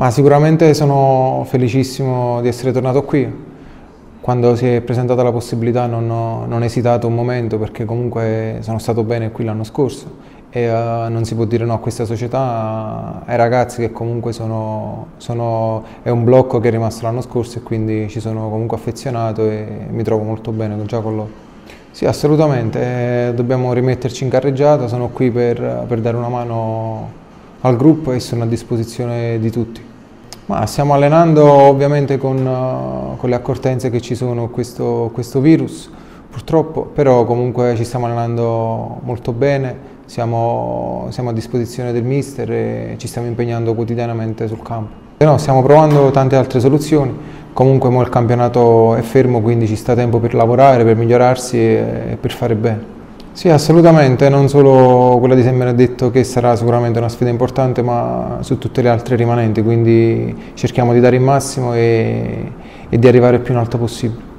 Ma sicuramente sono felicissimo di essere tornato qui. Quando si è presentata la possibilità non ho, non ho esitato un momento perché comunque sono stato bene qui l'anno scorso e uh, non si può dire no a questa società, ai ragazzi che comunque sono, sono, è un blocco che è rimasto l'anno scorso e quindi ci sono comunque affezionato e mi trovo molto bene già con loro. Sì, assolutamente, eh, dobbiamo rimetterci in carreggiata, sono qui per, per, dare una mano al gruppo e sono a disposizione di tutti. Ma stiamo allenando ovviamente con, uh, con le accortenze che ci sono questo, questo virus, purtroppo, però comunque ci stiamo allenando molto bene, siamo, siamo, a disposizione del mister e ci stiamo impegnando quotidianamente sul campo. No, stiamo provando tante altre soluzioni, comunque il campionato è fermo quindi ci sta tempo per lavorare, per migliorarsi e per fare bene. Sì, assolutamente, non solo quella di San Benedetto che sarà sicuramente una sfida importante, ma su tutte le altre rimanenti, quindi cerchiamo di dare il massimo e, e di arrivare il più in alto possibile.